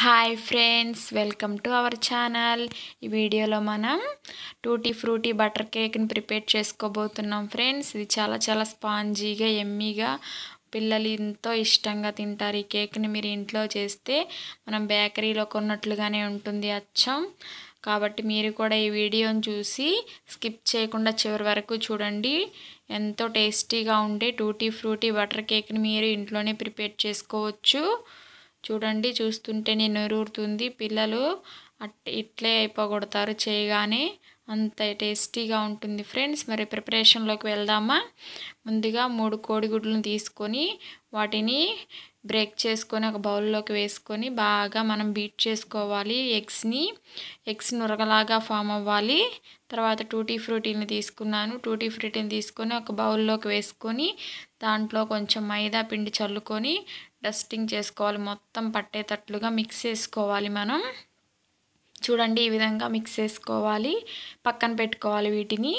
Hi friends welcome to our channel. ఈ వీడియోలో మనం టూటీ ఫ్రూటీ బటర్ కేక్ని ప్రిపేర్ చేసుకోబోతున్నాం ఫ్రెండ్స్. ఇది చాలా చాలా స్పాంజీగా ఎమ్మీగా పిల్లలు ఎంతో ఇష్టంగా తింటారు ఈ కేక్ని. మీరు ఇంట్లో చేస్తే మనం బేకరీలో కొన్నట్లుగానే ఉంటుంది అచ్చం. కాబట్టి మీరు కూడా ఈ వీడియోని చూసి స్కిప్ చేయకుండా చివరి వరకు చూడండి. ఎంతో టేస్టీగా ఉండే టూటీ ఫ్రూటీ బటర్ కేక్ని మీరు ఇంట్లోనే ప్రిపేర్ చేసుకోవచ్చు. చూడండి చూస్తుంటేనే నొరురుతుంది పిల్లలు అట్ ఇట్లే అయిపోగొడతారు చేయగానే. అంత టేస్టీగా ఉంటుంది ఫ్రెండ్స్. మరి ప్రిపరేషన్లోకి వెళ్దామా? ముందుగా మూడు కోడిగుడ్లను తీసుకొని వాటిని బ్రేక్ చేసుకొని ఒక బౌల్లోకి వేసుకొని బాగా మనం బీట్ చేసుకోవాలి. ఎగ్స్ని ఎగ్స్ నురగలాగా ఫామ్ అవ్వాలి. తర్వాత టూటీ ఫ్రూటీని తీసుకున్నాను. టూటీ ఫ్రూటీని తీసుకొని ఒక బౌల్లోకి వేసుకొని దాంట్లో కొంచెం మైదా పిండి చల్లుకొని డస్టింగ్ చేసుకోవాలి. మొత్తం పట్టేటట్లుగా మిక్స్ చేసుకోవాలి మనం. చూడండి ఈ విధంగా మిక్స్ చేసుకోవాలి. పక్కన పెట్టుకోవాలి వీటిని.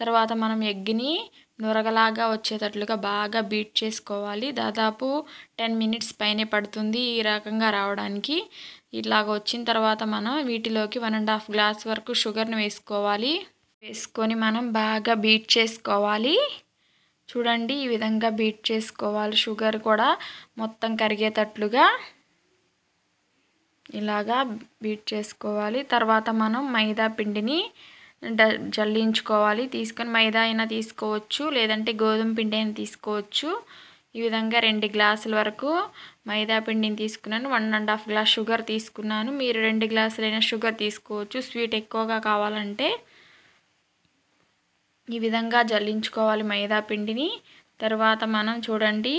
తర్వాత మనం ఎగ్ని నొరగలాగా వచ్చేటట్లుగా బాగా బీట్ చేసుకోవాలి. దాదాపు టెన్ మినిట్స్ పైనే పడుతుంది ఈ రకంగా రావడానికి. ఇలాగ వచ్చిన తర్వాత మనం వీటిలోకి వన్ అండ్ హాఫ్ గ్లాస్ వరకు షుగర్ని వేసుకోవాలి. వేసుకొని మనం బాగా బీట్ చేసుకోవాలి. చూడండి ఈ విధంగా బీట్ చేసుకోవాలి. షుగర్ కూడా మొత్తం కరిగేటట్లుగా ఇలాగా బీట్ చేసుకోవాలి. తర్వాత మనం మైదా పిండిని డ జల్లించుకోవాలి. తీసుకొని మైదా అయినా తీసుకోవచ్చు లేదంటే గోధుమ పిండి అయినా తీసుకోవచ్చు. ఈ విధంగా రెండు గ్లాసుల వరకు మైదా పిండిని తీసుకున్నాను. One and half glass sugar తీసుకున్నాను. మీరు రెండు గ్లాసులైన షుగర్ తీసుకోవచ్చు. స్వీట్ ఎక్కువగా కావాలంటే ఈ విధంగా జల్లించుకోవాలి మైదా పిండిని. తర్వాత మనం చూడండి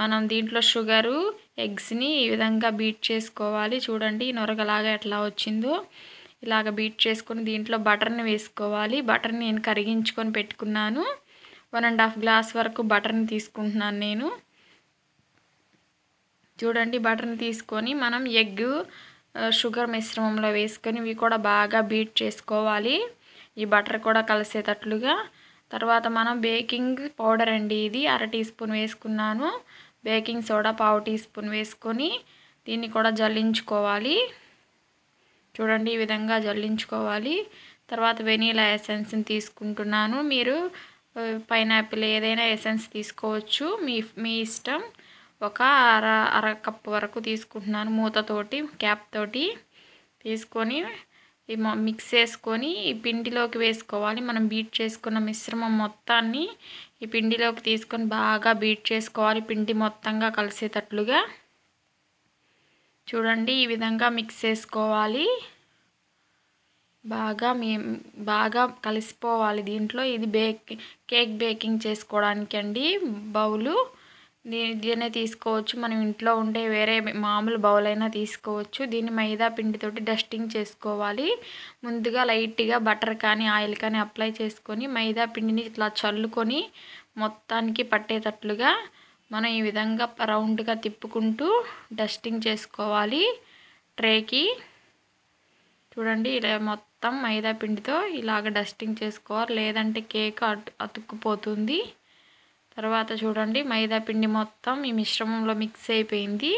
మనం దీంట్లో షుగరు ఎగ్స్ని ఈ విధంగా బీట్ చేసుకోవాలి. చూడండి నొరగలాగా ఎట్లా వచ్చిందో. ఇలాగ బీట్ చేసుకొని దీంట్లో బటర్ని వేసుకోవాలి. బటర్ని నేను కరిగించుకొని పెట్టుకున్నాను. వన్ అండ్ హాఫ్ గ్లాస్ వరకు బటర్ని తీసుకుంటున్నాను నేను. చూడండి బటర్ని తీసుకొని మనం ఎగ్ షుగర్ మిశ్రమంలో వేసుకొని ఇవి కూడా బాగా బీట్ చేసుకోవాలి. ఈ బటర్ కూడా కలిసేటట్లుగా. తర్వాత మనం బేకింగ్ పౌడర్ అండి ఇది. అర టీ స్పూన్ వేసుకున్నాను. బేకింగ్ సోడా పావు టీ స్పూన్ వేసుకొని దీన్ని కూడా జల్లించుకోవాలి. చూడండి ఈ విధంగా జల్లించుకోవాలి. తర్వాత వెనీలా ఎసెన్స్ని తీసుకుంటున్నాను. మీరు పైనాపిల్ ఏదైనా ఎసెన్స్ తీసుకోవచ్చు. మీ మీ ఇష్టం. ఒక అర అర కప్ వరకు తీసుకుంటున్నాను మూతతోటి క్యాప్ తోటి తీసుకొని మిక్స్ చేసుకొని ఈ పిండిలోకి వేసుకోవాలి. మనం బీట్ చేసుకున్న మిశ్రమం మొత్తాన్ని ఈ పిండిలోకి తీసుకొని బాగా బీట్ చేసుకోవాలి. పిండి మొత్తంగా కలిసేటట్లుగా. చూడండి ఈ విధంగా మిక్స్ చేసుకోవాలి. బాగా మీ బాగా కలిసిపోవాలి దీంట్లో. ఇది బేక్ కేక్ బేకింగ్ చేసుకోవడానికి అండి బౌలు. దీనినే తీసుకోవచ్చు. మనం ఇంట్లో ఉండే వేరే మామూలు బౌల్ అయినా తీసుకోవచ్చు. దీన్ని మైదా పిండితోటి డస్టింగ్ చేసుకోవాలి. ముందుగా లైట్గా బటర్ కానీ ఆయిల్ కానీ అప్లై చేసుకొని మైదా పిండిని ఇట్లా చల్లుకొని మొత్తానికి పట్టేటట్లుగా మనం ఈ విధంగా రౌండ్గా తిప్పుకుంటూ డస్టింగ్ చేసుకోవాలి. ట్రేకి చూడండి ఇలా మొత్తం మైదా పిండితో ఇలాగ డస్టింగ్ చేసుకోవాలి. లేదంటే కేక్ అతుక్కుపోతుంది. తర్వాత చూడండి మైదా పిండి మొత్తం ఈ మిశ్రమంలో మిక్స్ అయిపోయింది.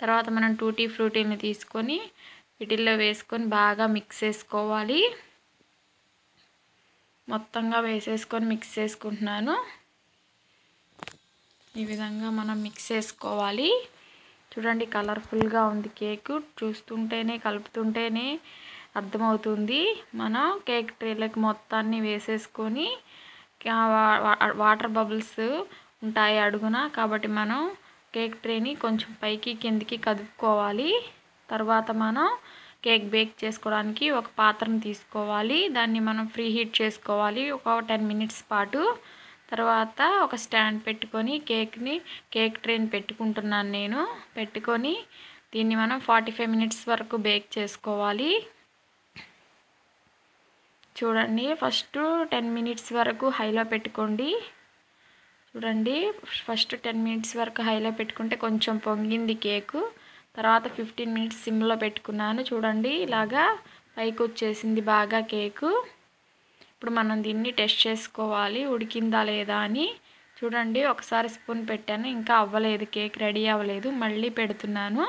తర్వాత మనం టూటీ ఫ్రూటీని తీసుకొని వీటిల్లో వేసుకొని బాగా మిక్స్ చేసుకోవాలి. మొత్తంగా వేసేసుకొని మిక్స్ చేసుకుంటున్నాను. ఈ విధంగా మనం మిక్స్ చేసుకోవాలి. చూడండి కలర్ఫుల్గా ఉంది కేక్ చూస్తుంటేనే కలుపుతుంటేనే అర్థమవుతుంది. మనం కేక్ ట్రేలకు మొత్తాన్ని వేసేసుకొని వాటర్ బబుల్స్ ఉంటాయి అడుగున. కాబట్టి మనం కేక్ ట్రేని కొంచెం పైకి కిందికి కదుపుకోవాలి. తర్వాత మనం కేక్ బేక్ చేసుకోవడానికి ఒక పాత్రను తీసుకోవాలి. దాన్ని మనం ఫ్రీ హీట్ చేసుకోవాలి. ఒక టెన్ మినిట్స్ పాటు. తర్వాత ఒక స్టాండ్ పెట్టుకొని కేక్ని కేక్ ట్రేని పెట్టుకుంటున్నాను నేను. పెట్టుకొని దీన్ని మనం ఫార్టీ ఫైవ్ మినిట్స్ వరకు బేక్ చేసుకోవాలి. చూడండి. ఫస్ట్ టెన్ మినిట్స్ వరకు హైలో పెట్టుకోండి. చూడండి. ఫస్ట్ టెన్ మినిట్స్ వరకు హైలో పెట్టుకుంటే కొంచెం పొంగింది కేకు. తర్వాత ఫిఫ్టీన్ మినిట్స్ సిమ్లో పెట్టుకున్నాను. చూడండి. ఇలాగా పైకి వచ్చేసింది బాగా కేకు. ఇప్పుడు మనం దీన్ని టెస్ట్ చేసుకోవాలి. ఉడికిందా లేదా అని. చూడండి. ఒకసారి స్పూన్ పెట్టాను. ఇంకా అవ్వలేదు. కేక్ రెడీ అవ్వలేదు. మళ్ళీ పెడుతున్నాను.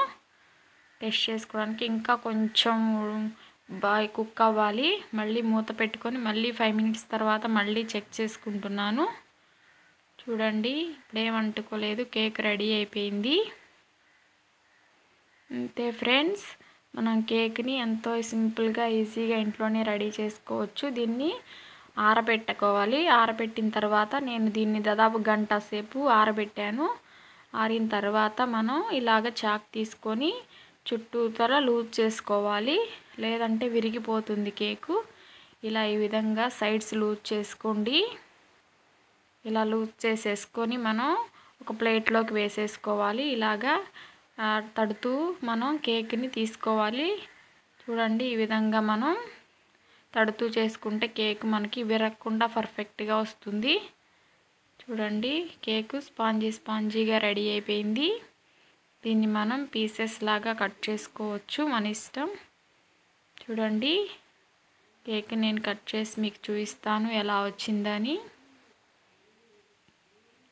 టెస్ట్ చేసుకోవడానికి ఇంకా కొంచెం బాగా కుక్ అవ్వాలి. మళ్ళీ మూత పెట్టుకొని మళ్ళీ ఫైవ్ మినిట్స్ తర్వాత మళ్ళీ చెక్ చేసుకుంటున్నాను. చూడండి ఇప్పుడేం అంటుకోలేదు కేక్ రెడీ అయిపోయింది. అంతే ఫ్రెండ్స్ మనం కేక్ని ఎంతో సింపుల్గా ఈజీగా ఇంట్లోనే రెడీ చేసుకోవచ్చు. దీన్ని ఆరబెట్టుకోవాలి. ఆరబెట్టిన తర్వాత నేను దీన్ని దాదాపు గంట సేపు ఆరబెట్టాను. ఆరిన తర్వాత మనం ఇలాగ చాక్ తీసుకొని చుట్టూతర లూజ్ చేసుకోవాలి. లేదంటే విరిగిపోతుంది కేకు. ఇలా ఈ విధంగా సైడ్స్ లూజ్ చేసుకోండి. ఇలా లూజ్ చేసేసుకొని మనం ఒక ప్లేట్లోకి వేసేసుకోవాలి. ఇలాగా తడుతూ మనం కేక్ని తీసుకోవాలి. చూడండి ఈ విధంగా మనం తడుతూ చేసుకుంటే కేక్ మనకి విరగకుండా పర్ఫెక్ట్గా వస్తుంది. చూడండి కేకు స్పాంజీ స్పాంజీగా రెడీ అయిపోయింది. దీన్ని మనం పీసెస్ లాగా కట్ చేసుకోవచ్చు. మన ఇష్టం. చూడండి. కేక్ నేను కట్ చేసి మీకు చూపిస్తాను ఎలా వచ్చిందని.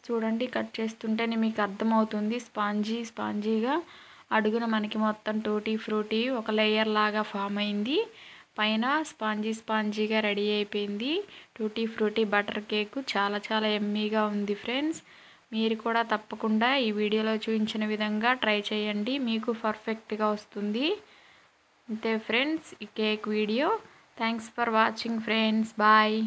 చూడండి కట్ చేస్తుంటేనే మీకు అర్థమవుతుంది. స్పాంజీ స్పాంజీగా అడుగున మనకి మొత్తం టూటీ ఫ్రూటీ ఒక లేయర్ లాగా ఫామ్ అయింది. పైన స్పాంజీ స్పాంజీగా రెడీ అయిపోయింది. టూటీ ఫ్రూటీ బటర్ కేక్ చాలా చాలా ఎమ్మీగా ఉంది ఫ్రెండ్స్ మీరు కూడా తప్పకుండా ఈ వీడియోలో చూపించిన విధంగా ట్రై చేయండి. మీకు పర్ఫెక్ట్గా వస్తుంది. అంతే ఫ్రెండ్స్ ఈ cake video. Thanks for watching friends. Bye.